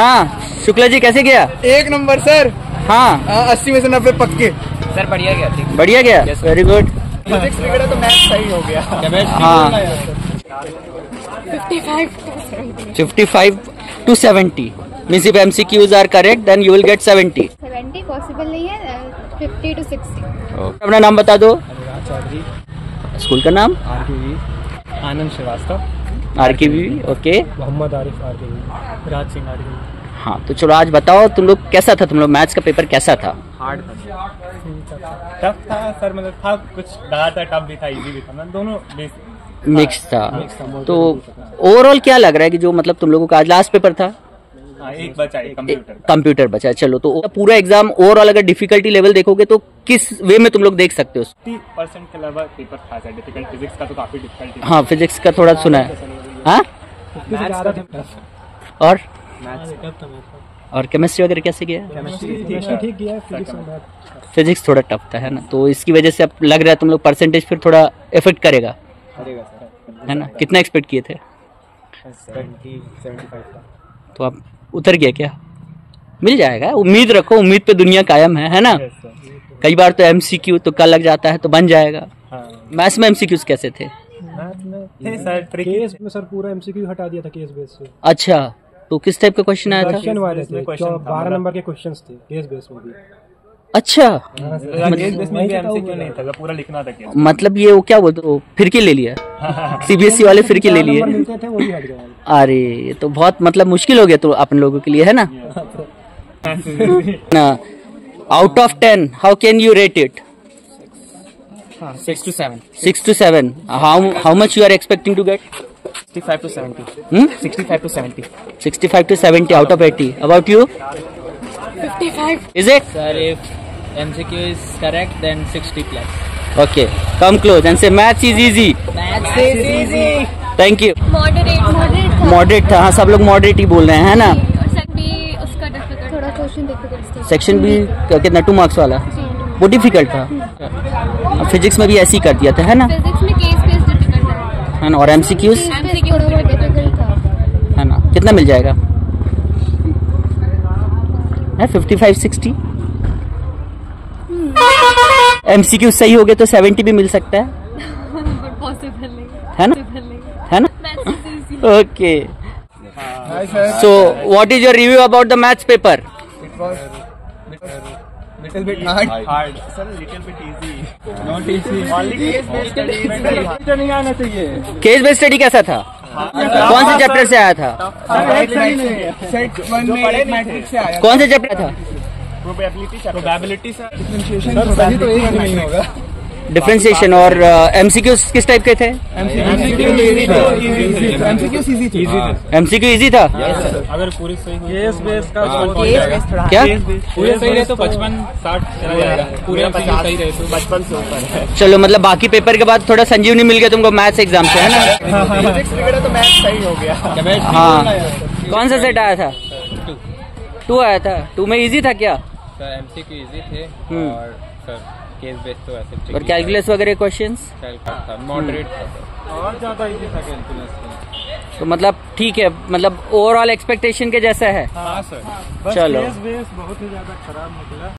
हाँ शुक्ला जी कैसे गया? एक नंबर सर। हाँ। अस्सी में से नब्बे पक्के। सर बढ़िया गया ठीक। बढ़िया गया? वेरी गुड फिजिक्स बिगड़ा तो मैथ सही हो गया। हाँ। Fifty five to seventy means if M C Qs are correct then you will get seventy seventy possible नहीं है फिफ्टी टू सिक्सटी अपना नाम बता दो। स्कूल का नाम? Anand Srivastava. R K V okay. Mohammad Arif R K Raj Singh are के हाँ तो चलो आज बताओ तुम लोग कैसा था तुम लोग मैथ्स का पेपर कैसा था? हार्ड था। टफ था सर मतलब था कुछ डरा था टफ भी था इजी भी था। मतलब दोनों मिक्स था। था। तो ओवरऑल क्या लग रहा है कि जो मतलब तुम लोगों का आज लास्ट पेपर था? हाँ, एक बचा एक कंप्यूटर कंप्यूटर बचा चलो तो पूरा एग्ज़ाम ओवरऑल अगर डिफिकल्टी लेवल देखोगे तो किस वे में तुम लोग देख सकते हो? परसेंट के लगभग पेपर था डिफ़िकल्ट फिजिक्स का तो काफ़ी डिफ़िकल्ट हाँ फिजिक्स का थोड़ा सुना है हाँ। और? और केमिस्ट्री वगैरह कैसे गया ठीक किया फिजिक्स फिजिक्स थोड़ा टफ था है ना? तो इसकी वजह से अब लग रहा है तुम लोग परसेंटेज फिर थोड़ा इफ़ेक्ट करेगा। करेगा है ना? कितना एक्सपेक्ट किए थे? तो आप उतर गया क्या? मिल जाएगा। उम्मीद रखो उम्मीद पे दुनिया कायम है है ना? कई बार तो एमसीक्यू तो कल लग जाता है तो बन जाएगा। हाँ। मैथ्स में एमसीक्यूज कैसे थे? मैथ में थे सर ट्रिकी केस में सर पूरा एमसीक्यू हटा दिया था केस बेस से। अच्छा तो किस टाइप का क्वेश्चन आया था? क्वेश्चन वाले बारह मतलब- नंबर के क्वेश्चंस थे केस बेस में भी। अच्छा। केस बेस में भी एमसीक्यू नहीं था पूरा लिखना था केस। मतलब ये वो क्या बोलते वो फिरकी ले लिया? सीबीएसई वाले फिरकी ले लिए। नंबर मिलते थे वो भी हट गया। अरे ये तो बहुत मतलब मुश्किल हो गया तो अपन लोगों के लिए है ना? ना। Out of ten how can you rate it seven six to seven how how much you are expecting to get sixty five to seventy sixty five to seventy sixty five to seventy out of eighty about you fifty five is it Sir, if MCQ is correct, then 60 plus. Okay, come close and say maths is easy. Maths is easy. Thank you. Moderate moderate था Moderate था हाँ सब लोग moderate ही बोल रहे हैं है ना? सेक्शन क- कितना? टू मार्क्स वाला? वो डिफ़िकल्ट था। फिजिक्स में भी ऐसे ही कर दिया था है ना? फिजिक्स में केस बेस डिफ़िकल्ट है। है ना और एमसीक्यूज है ना कितना मिल जाएगा? है फिफ्टी फाइव सिक्सटी एमसीक्यू सही हो गए तो सेवेंटी भी मिल सकता है। है। ना? है। ना? Okay so what is your review about the maths paper little bit hard. hard. Sir, little bit easy. Not easy. Only case based study. नहीं आना चाहिए। Case based study कैसा था? कौन से चैप्टर से आया था? सेट वन में। मैट्रिक्स से आया कौन से चैप्टर था? प्रोबेबिलिटी प्रोबेबिलिटी सर सही तो एक नहीं होगा। डिफ्रेंसिएशन और एमसीक्यू किस टाइप के थे? एमसीक्यू इजी थी इजी था? अगर पूरी सही केस बेस का क्या? पूरे सही रहे तो पचपन साठ पूरे सही रहे तो बचपन से ऊपर चलो मतलब बाकी पेपर के बाद थोड़ा संजीवनी मिल गया तुमको मैथ्स एग्ज़ाम से है ना? फिजिक्स तो मैथ सही हो। गया हाँ कौन सा सेट आया था? टू आया था। टू में इजी था क्या? एमसीक्यू इजी थे हम्म। और सर केस बेस तो ऐसे और कैलकुलस वगैरह क्वेश्चंस मॉडरेट और ज़्यादा इजी था कैलकुलस तो मतलब ठीक है मतलब ओवरऑल एक्सपेक्टेशन के जैसा है। हाँ सर चलो। बेस बहुत ही ज़्यादा खराब निकला।